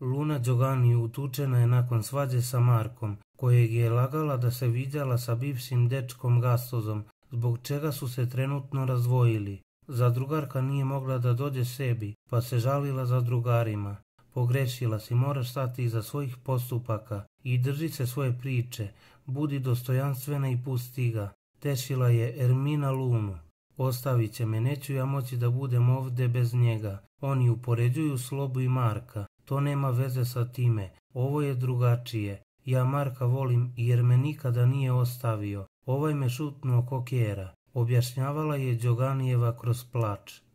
Luna Đogani utučena je nakon svađe sa Markom, kojeg je lagala da se viđala sa bivšim dečkom Gastozom, zbog čega su se trenutno razdvojili. Zadrugarka nije mogla da dođe sebi, pa se žalila za drugarima. Pogrešila si, moraš stati iza svojih postupaka i drži se svoje priče, budi dostojanstvena i pusti ga. Tešila je Ermina Lunu. Ostavit će me, neću ja moći da budem ovde bez njega. Oni upoređuju Slobu i Marka. To nema veze sa time. Ovo je drugačije. Ja Marka volim jer me nikada nije ostavio. Ovaj me šutnuo kokera. Objašnjavala je Đoganijeva kroz plač.